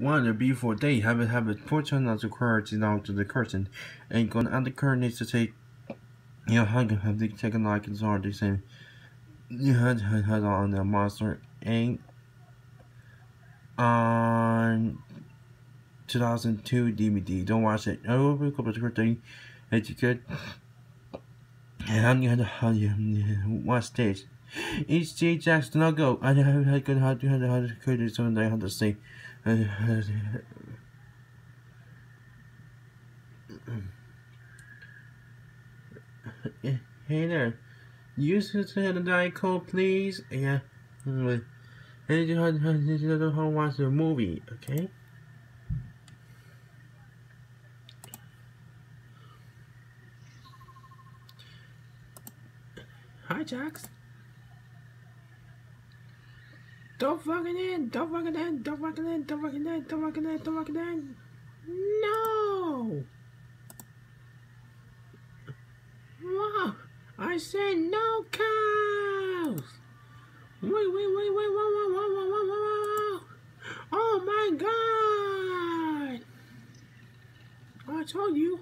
One before they have have a portion of the curtain out to the curtain, and going and the curtain needs to take. You know, how have the taken like it's hard to say. You had had had on the monster and on 2002 DVD. Don't watch it. I will a couple of thing. It's good. And you had to watch this. It's J Jackson. I'll go. I have had good how to how to how could it something I have to say. Hey there. Use the Diet Coke, please. Yeah. And you have to watch the movie, okay? Hi, Jax. Don't fucking in! Don't fucking in! Don't fucking in! Don't fucking in! Don't fucking in! Don't fucking in! No! Wow! I said no cows! Wait, wait, wait, wait, wait, wait, wait, wait, wait, wait, wait, Oh my god! I told you!